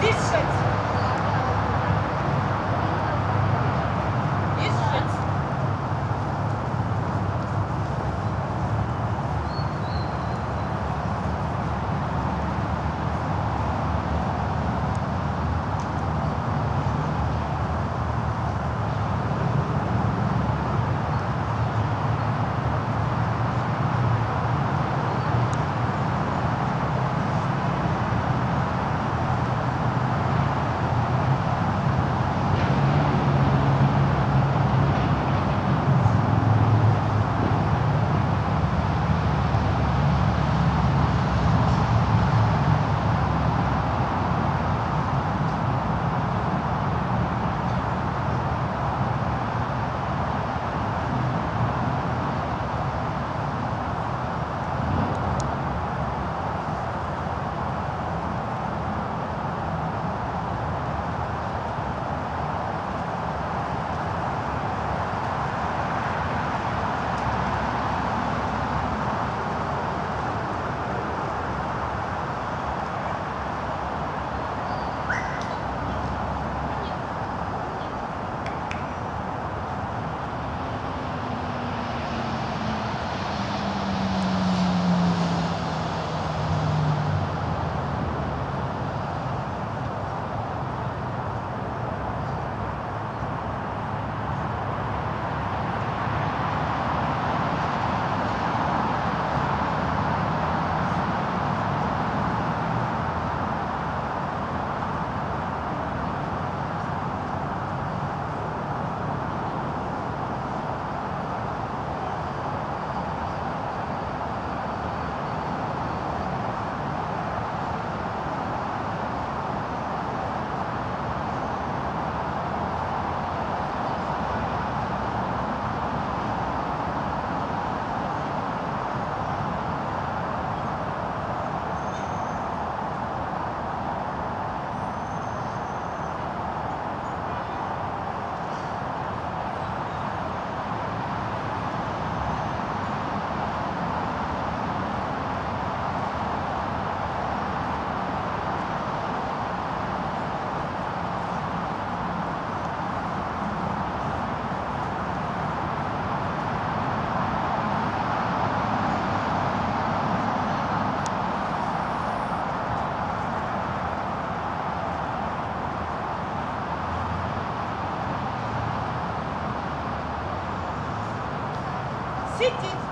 This City.